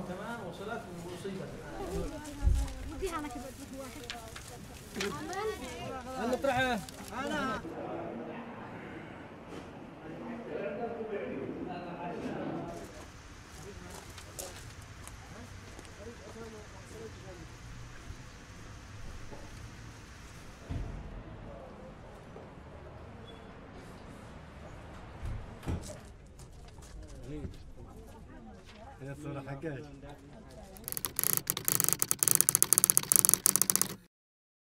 كمان وصلت وديها أنا كبرت واحد أنا. اطرحه هي الصورة حقاش